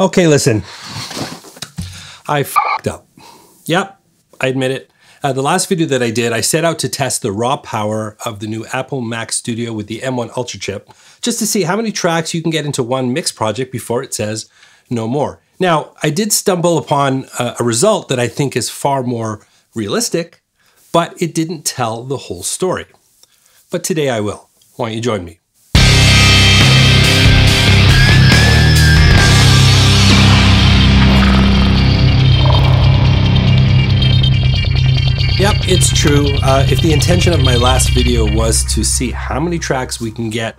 Okay, listen. I fucked up. Yep, I admit it. Uh, the last video that I did, I set out to test the raw power of the new Apple Mac Studio with the M1 Ultra chip, just to see how many tracks you can get into one mix project before it says no more. Now, I did stumble upon a, a result that I think is far more realistic, but it didn't tell the whole story. But today I will. Why don't you join me? It's true. Uh, if the intention of my last video was to see how many tracks we can get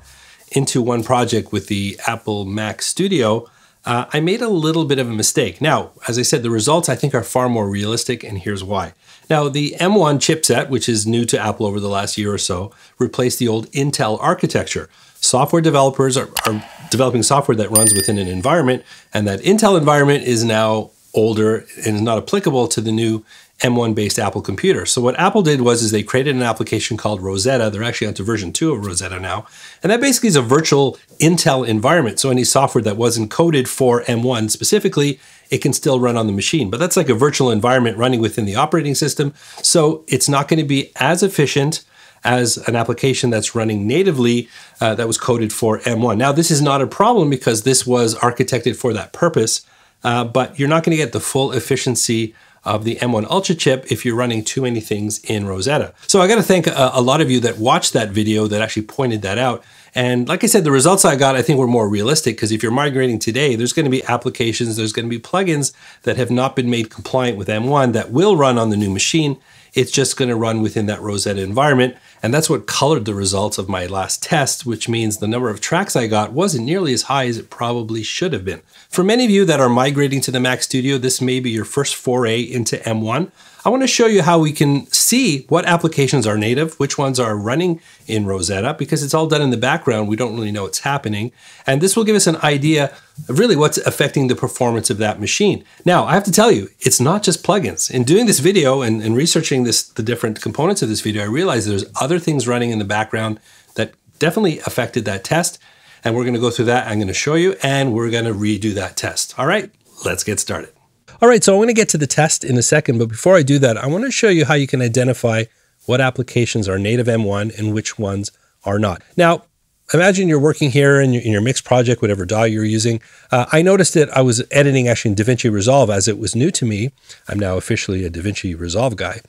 into one project with the Apple Mac Studio, uh, I made a little bit of a mistake. Now, as I said, the results I think are far more realistic, and here's why. Now, the M1 chipset, which is new to Apple over the last year or so, replaced the old Intel architecture. Software developers are, are developing software that runs within an environment, and that Intel environment is now older and is not applicable to the new M1 based Apple computer. So what Apple did was is they created an application called Rosetta. They're actually onto version 2 of Rosetta now. And that basically is a virtual Intel environment. So any software that was encoded for M1 specifically, it can still run on the machine. But that's like a virtual environment running within the operating system. So it's not going to be as efficient as an application that's running natively uh, that was coded for M1. Now, this is not a problem because this was architected for that purpose, uh, but you're not going to get the full efficiency of the M1 Ultra chip if you're running too many things in Rosetta. So I got to thank a, a, lot of you that watched that video that actually pointed that out. And like I said, the results I got I think were more realistic because if you're migrating today, there's going to be applications, there's going to be plugins that have not been made compliant with M1 that will run on the new machine. It's just going to run within that Rosetta environment. And that's what colored the results of my last test, which means the number of tracks I got wasn't nearly as high as it probably should have been. For many of you that are migrating to the Mac Studio, this may be your first foray into M1. I want to show you how we can see what applications are native, which ones are running in Rosetta, because it's all done in the background. We don't really know what's happening. And this will give us an idea of really what's affecting the performance of that machine. Now, I have to tell you, it's not just plugins. In doing this video and, and researching this, the different components of this video, I realized there's other things running in the background that definitely affected that test. And we're going to go through that. I'm going to show you, and we're going to redo that test. All right, let's get started. All right, so I'm going to get to the test in a second, but before I do that, I want to show you how you can identify what applications are native M1 and which ones are not. Now, imagine you're working here in your, in your mix project, whatever DAW you're using. Uh, I noticed that I was editing actually in DaVinci Resolve as it was new to me. I'm now officially a DaVinci Resolve guy.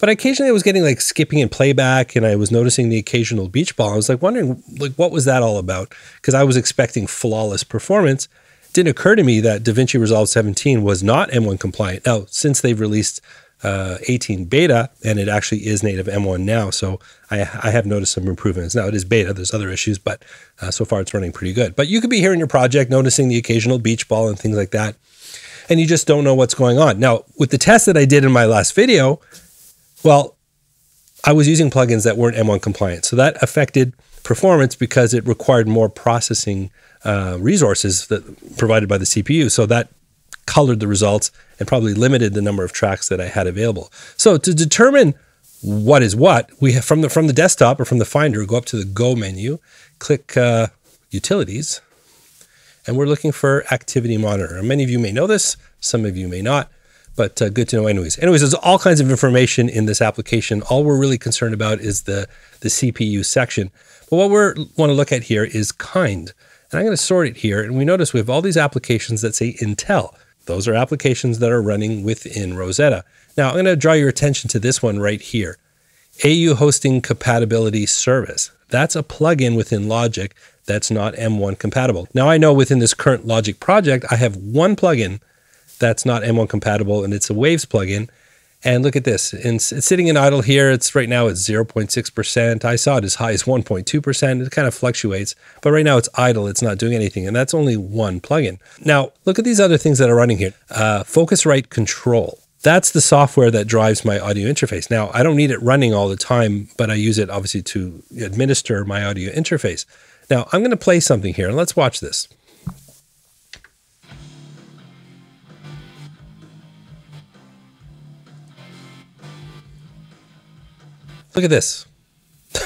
But occasionally I was getting like skipping and playback and I was noticing the occasional beach ball. I was like wondering like what was that all about? Because I was expecting flawless performance didn't occur to me that DaVinci Resolve 17 was not M1 compliant. Now, since they've released uh, 18 beta, and it actually is native M1 now, so I, I, have noticed some improvements. Now, it is beta, there's other issues, but uh, so far it's running pretty good. But you could be here in your project noticing the occasional beach ball and things like that, and you just don't know what's going on. Now, with the test that I did in my last video, well, I was using plugins that weren't M1 compliant. So that affected performance because it required more processing uh, resources that provided by the CPU. So that colored the results and probably limited the number of tracks that I had available. So to determine what is what, we have from the from the desktop or from the Finder, go up to the Go menu, click uh, Utilities, and we're looking for Activity Monitor. many of you may know this, some of you may not, but uh, good to know anyways. Anyways, there's all kinds of information in this application. All we're really concerned about is the the CPU section. But what we want to look at here is kind. And I'm going to sort it here. And we notice we have all these applications that say Intel. Those are applications that are running within Rosetta. Now, I'm going to draw your attention to this one right here. AU Hosting Compatibility Service. That's a plugin within Logic that's not M1 compatible. Now, I know within this current Logic project, I have one plugin that's not M1 compatible, and it's a Waves plugin. And look at this. It's, it's sitting in idle here. It's right now at 0.6%. I saw it as high as 1.2%. It kind of fluctuates, but right now it's idle. It's not doing anything. And that's only one plugin. Now, look at these other things that are running here. Uh, Focusrite Control. That's the software that drives my audio interface. Now, I don't need it running all the time, but I use it obviously to administer my audio interface. Now, I'm going to play something here and let's watch this. Look at this.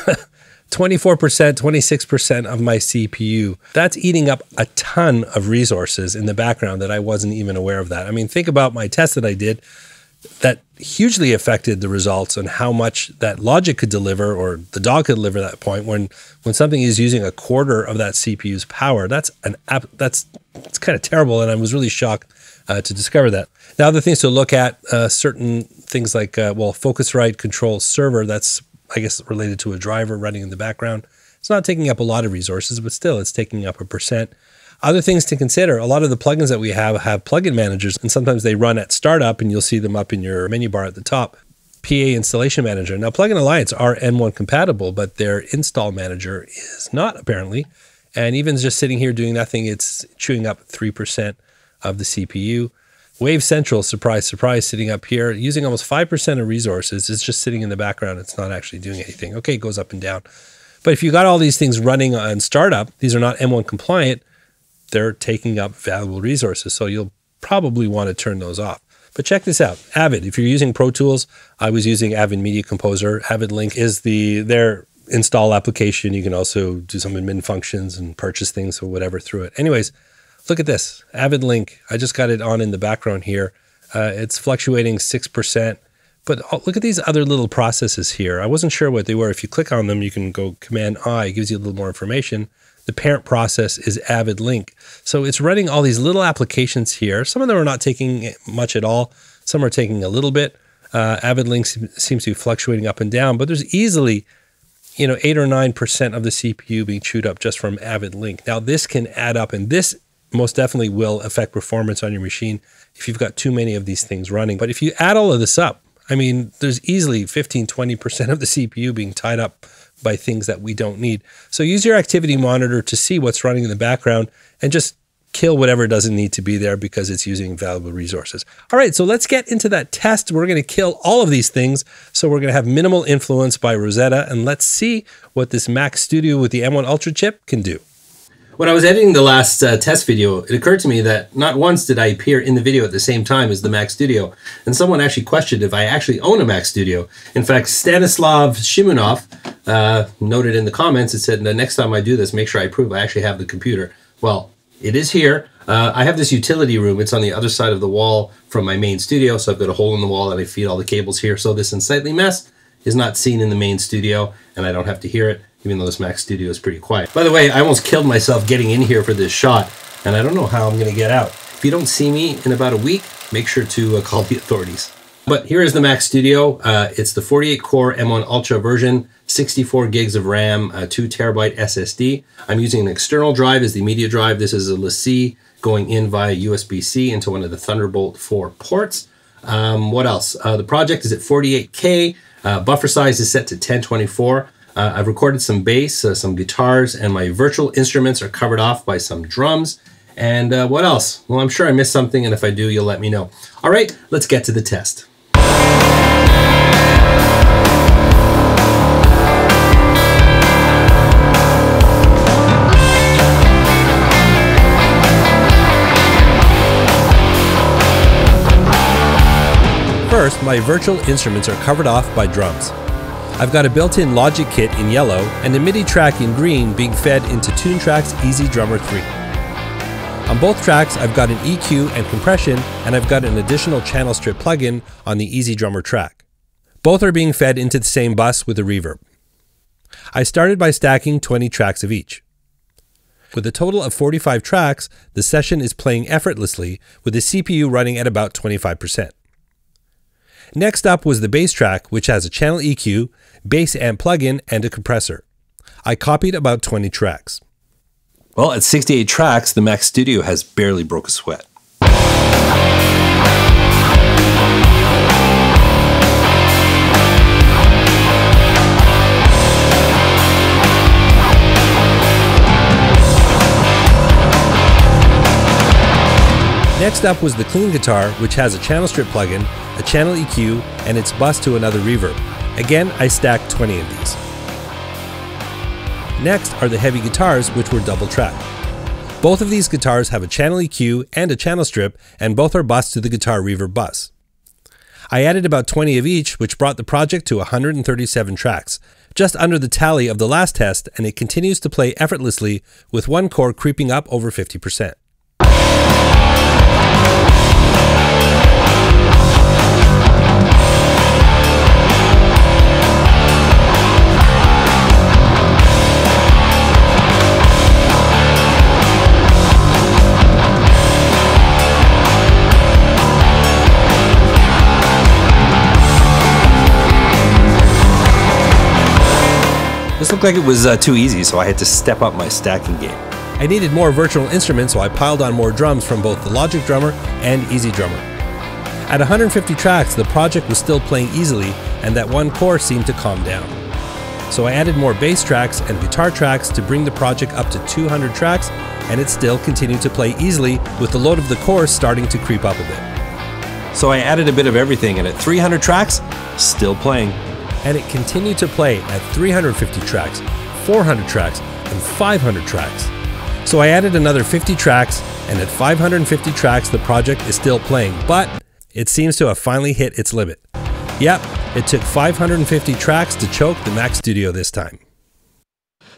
24%, 26% of my CPU. That's eating up a ton of resources in the background that I wasn't even aware of that. I mean, think about my test that I did that hugely affected the results on how much that logic could deliver or the DAW could deliver at that point when when something is using a quarter of that CPU's power that's an app that's it's kind of terrible and I was really shocked uh, to discover that. Now other things to look at uh, certain things like uh, well Focusrite control server that's I guess related to a driver running in the background. It's not taking up a lot of resources but still it's taking up a percent. Other things to consider a lot of the plugins that we have have plugin managers, and sometimes they run at startup, and you'll see them up in your menu bar at the top. PA Installation Manager. Now, Plugin Alliance are M1 compatible, but their install manager is not apparently. And even just sitting here doing nothing, it's chewing up 3% of the CPU. Waves Central, surprise, surprise, sitting up here, using almost 5% of resources. It's just sitting in the background. It's not actually doing anything. Okay, it goes up and down. But if you got all these things running on startup, these are not M1 compliant, they're taking up valuable resources. So you'll probably want to turn those off. But check this out. Avid, if you're using Pro Tools, I was using Avid Media Composer. Avid Link is the their install application. You can also do some admin functions and purchase things or whatever through it. Anyways, look at this. Avid Link. I just got it on in the background here. Uh, it's fluctuating 6%. But oh, look at these other little processes here. I wasn't sure what they were. If you click on them, you can go Command I, it gives you a little more information. The parent process is Avid Link. So it's running all these little applications here. Some of them are not taking much at all. Some are taking a little bit. Uh, Avid Link seems to be fluctuating up and down, but there's easily, you know, eight or nine percent of the CPU being chewed up just from Avid Link. Now this can add up, and this most definitely will affect performance on your machine if you've got too many of these things running. But if you add all of this up, I mean, there's easily 15, 20% of the CPU being tied up by things that we don't need. So use your activity monitor to see what's running in the background and just kill whatever doesn't need to be there because it's using valuable resources. All right, so let's get into that test. We're going to kill all of these things. So we're going to have minimal influence by Rosetta and let's see what this Mac Studio with the M1 Ultra chip can do. When I was editing the last uh, test video, it occurred to me that not once did I appear in the video at the same time as the Mac Studio, and someone actually questioned if I actually own a Mac Studio. In fact, Stanislav Shimunov uh, noted in the comments, it said, the next time I do this, make sure I prove I actually have the computer. Well, it is here. Uh, I have this utility room. It's on the other side of the wall from my main studio, so I've got a hole in the wall and I feed all the cables here. So this unsightly mess is not seen in the main studio, and I don't have to hear it even though this Mac Studio is pretty quiet. By the way, I almost killed myself getting in here for this shot, and I don't know how I'm going to get out. If you don't see me in about a week, make sure to uh, call the authorities. But here is the Mac Studio. Uh, it's the 48 core M1 Ultra version, 64 gigs of RAM, uh, 2 terabyte SSD. I'm using an external drive as the media drive. This is a LaCie going in via USB-C into one of the Thunderbolt 4 ports. Um, what else? Uh, the project is at 48K. Uh, buffer size is set to 1024. Uh, I've recorded some bass, uh, some guitars, and my virtual instruments are covered off by some drums. And uh, what else? Well, I'm sure I missed something, and if I do, you'll let me know. All right, let's get to the test. First, my virtual instruments are covered off by drums. I've got a built-in Logic kit in yellow and a MIDI track in green being fed into Toontrack's EZ-Drummer 3. On both tracks, I've got an EQ and compression, and I've got an additional channel strip plugin on the EZ-Drummer track. Both are being fed into the same bus with a reverb. I started by stacking 20 tracks of each. With a total of 45 tracks, the session is playing effortlessly with the CPU running at about 25%. Next up was the bass track, which has a channel EQ, bass amp plugin, and a compressor. I copied about 20 tracks. Well, at 68 tracks, the Mac Studio has barely broke a sweat. Next up was the clean guitar, which has a channel strip plugin, a channel EQ, and its bus to another reverb. Again, I stacked 20 of these. Next are the heavy guitars, which were double tracked. Both of these guitars have a channel EQ and a channel strip, and both are bused to the guitar reverb bus. I added about 20 of each, which brought the project to 137 tracks. just under the tally of the last test, and it continues to play effortlessly with one core creeping up over 50%. This looked like it was uh, too easy, so I had to step up my stacking game. I needed more virtual instruments, so I piled on more drums from both the Logic Drummer and EZ-Drummer. At 150 tracks, the project was still playing easily, and that one core seemed to calm down. So I added more bass tracks and guitar tracks to bring the project up to 200 tracks, and it still continued to play easily with the load of the core starting to creep up a bit. So I added a bit of everything, and at 300 tracks, still playing and it continued to play at 350 tracks, 400 tracks, and 500 tracks. So I added another 50 tracks, and at 550 tracks, the project is still playing, but it seems to have finally hit its limit. Yep, it took 550 tracks to choke the Mac Studio this time.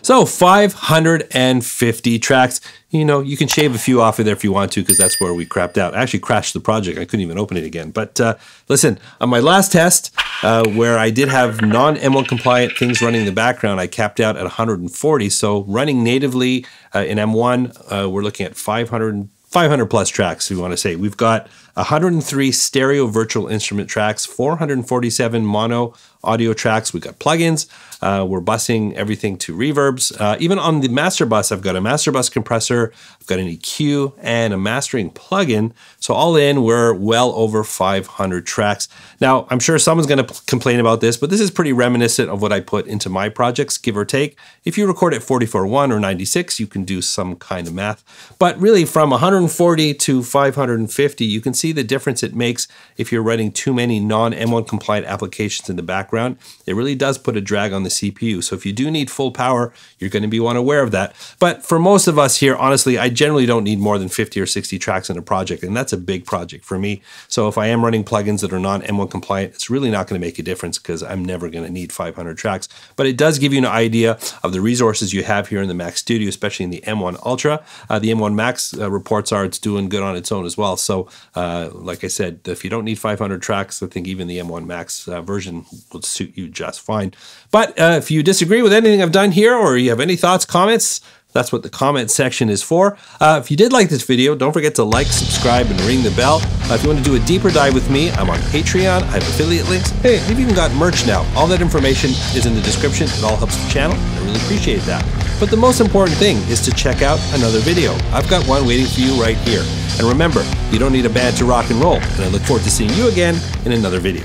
So 550 tracks. You know, you can shave a few off of there if you want to, because that's where we crapped out. I actually crashed the project. I couldn't even open it again. But uh, listen, on my last test, uh, where I did have non-M1 compliant things running in the background, I capped out at 140. So running natively uh, in M1, uh, we're looking at 500, 500 plus tracks, we want to say. We've got 103 stereo virtual instrument tracks, 447 mono audio tracks. We've got plugins. Uh, we're busing everything to reverbs. Uh, even on the master bus, I've got a master bus compressor, I've got an EQ, and a mastering plugin. So all in, we're well over 500 tracks. Now, I'm sure someone's going to complain about this, but this is pretty reminiscent of what I put into my projects, give or take. If you record at 44.1 or 96, you can do some kind of math. But really, from 140 to 550, you can see the difference it makes if you're running too many non-M1 compliant applications in the background. It really does put a drag on the CPU. So if you do need full power, you're going to be one aware of that. But for most of us here, honestly, I generally don't need more than 50 or 60 tracks in a project, and that's a big project for me. So if I am running plugins that are non-M1 compliant, it's really not going to make a difference because I'm never going to need 500 tracks. But it does give you an idea of the resources you have here in the Mac Studio, especially in the M1 Ultra. Uh, the M1 Max uh, reports are it's doing good on its own as well. So uh, like I said, if you don't need 500 tracks, I think even the M1 Max uh, version suit you just fine. But uh, if you disagree with anything I've done here or you have any thoughts, comments, that's what the comment section is for. Uh, if you did like this video, don't forget to like, subscribe, and ring the bell. Uh, if you want to do a deeper dive with me, I'm on Patreon. I have affiliate links. Hey, we've even got merch now. All that information is in the description. It all helps the channel. I really appreciate that. But the most important thing is to check out another video. I've got one waiting for you right here. And remember, you don't need a band to rock and roll. And I look forward to seeing you again in another video.